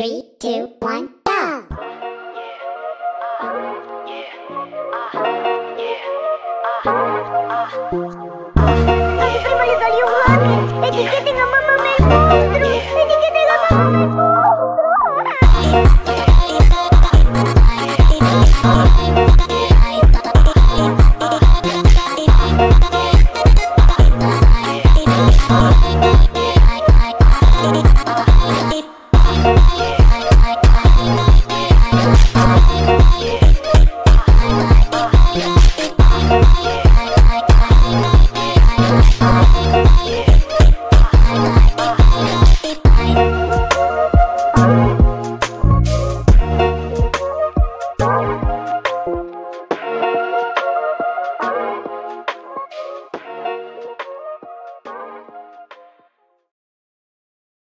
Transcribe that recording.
Three, two, one, go! Yeah. Uh, yeah. Uh, yeah. Uh.